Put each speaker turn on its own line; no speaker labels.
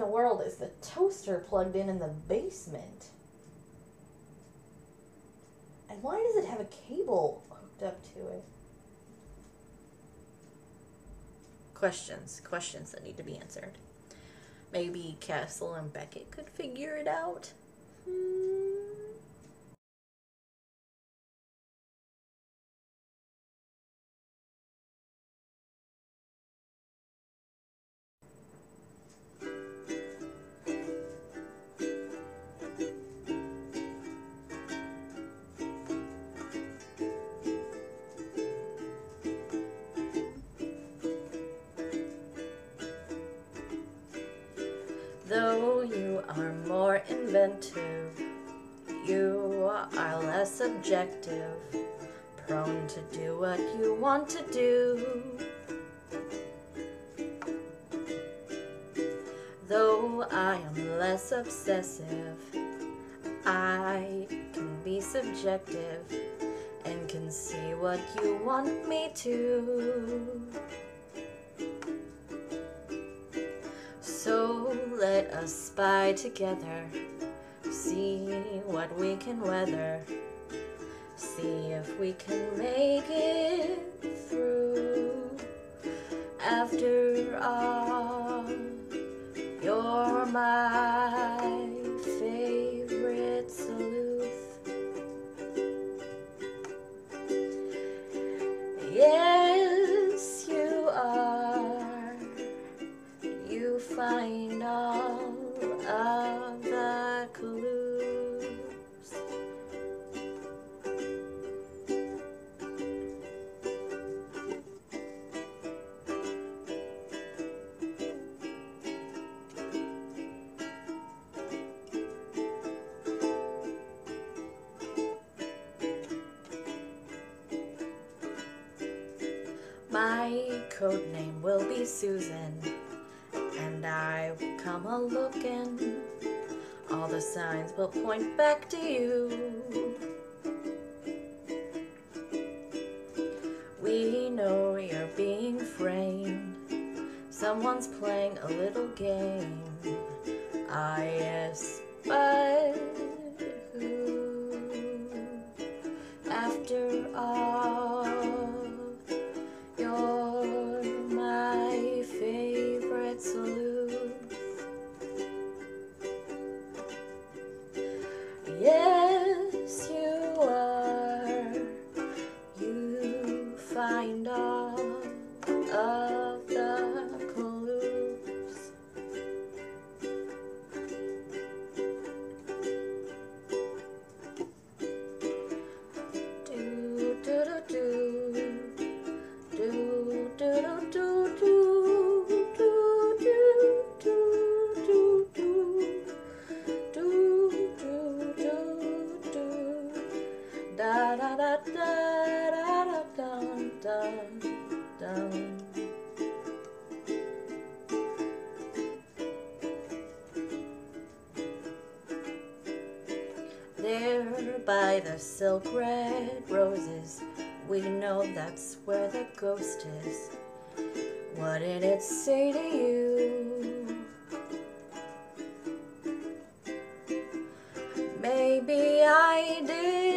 the world is the toaster plugged in in the basement? And why does it have a cable hooked up to it? Questions, questions that need to be answered. Maybe Castle and Beckett could figure it out. Hmm. Though you are more inventive, you are less objective, prone to do what you want to do. Though I am less obsessive, I can be subjective and can see what you want me to. Us spy together, see what we can weather, see if we can make it through. After all, you're my My code name will be Susan, and I will come a looking. All the signs will point back to you. We know you're being framed. Someone's playing a little game. Yes, but who? After all, find all of the clues. Do do do do. Do do do do do do do do do do do do da da da da dun. There by the silk red roses, we know that's where the ghost is. What did it say to you? Maybe I did